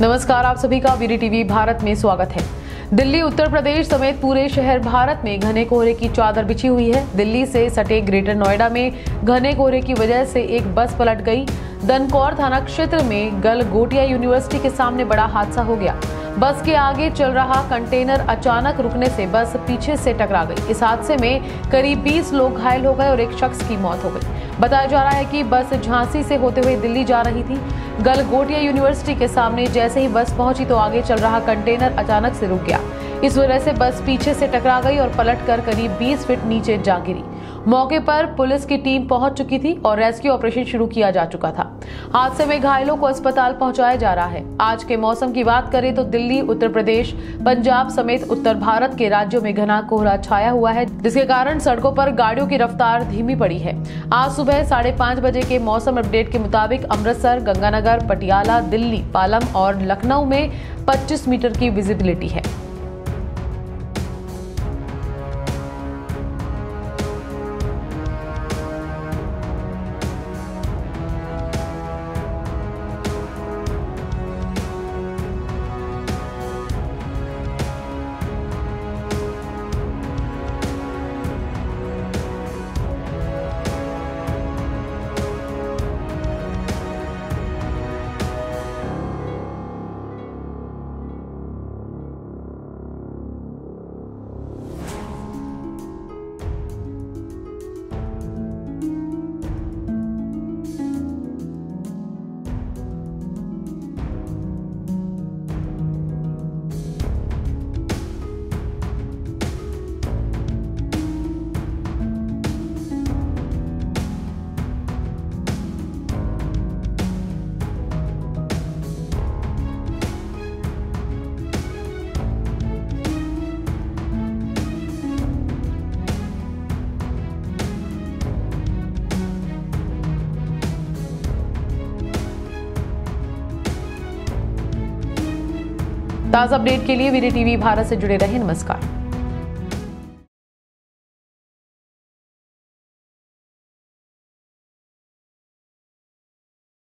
नमस्कार, आप सभी का वीडी टीवी भारत में स्वागत है। दिल्ली, उत्तर प्रदेश समेत पूरे शहर भारत में घने कोहरे की चादर बिछी हुई है। दिल्ली से सटे ग्रेटर नोएडा में घने कोहरे की वजह से एक बस पलट गई। दनकौर थाना क्षेत्र में गल गोटिया यूनिवर्सिटी के सामने बड़ा हादसा हो गया। बस के आगे चल रहा कंटेनर अचानक रुकने से बस पीछे से टकरा गई। इस हादसे में करीब 20 लोग घायल हो गए और एक शख्स की मौत हो गई। बताया जा रहा है कि बस झांसी से होते हुए दिल्ली जा रही थी। गलगोटिया यूनिवर्सिटी के सामने जैसे ही बस पहुँची तो आगे चल रहा कंटेनर अचानक से रुक गया। इस वजह से बस पीछे से टकरा गई और पलटकर करीब 20 फीट नीचे जा गिरी। मौके पर पुलिस की टीम पहुँच चुकी थी और रेस्क्यू ऑपरेशन शुरू किया जा चुका था। हादसे में घायलों को अस्पताल पहुँचाया जा रहा है। आज के मौसम की बात करें तो दिल्ली, उत्तर प्रदेश, पंजाब समेत उत्तर भारत के राज्यों में घना कोहरा छाया हुआ है। जिसके कारण सड़कों पर गाड़ियों की रफ्तार धीमी पड़ी है। आज सुबह साढ़े पाँच बजे के मौसम अपडेट के मुताबिक अमृतसर, गंगानगर, पटियाला, दिल्ली, पालम और लखनऊ में 25 मीटर की विजिबिलिटी है। ताज़ा अपडेट के लिए वीरे टीवी भारत से जुड़े रहें। नमस्कार।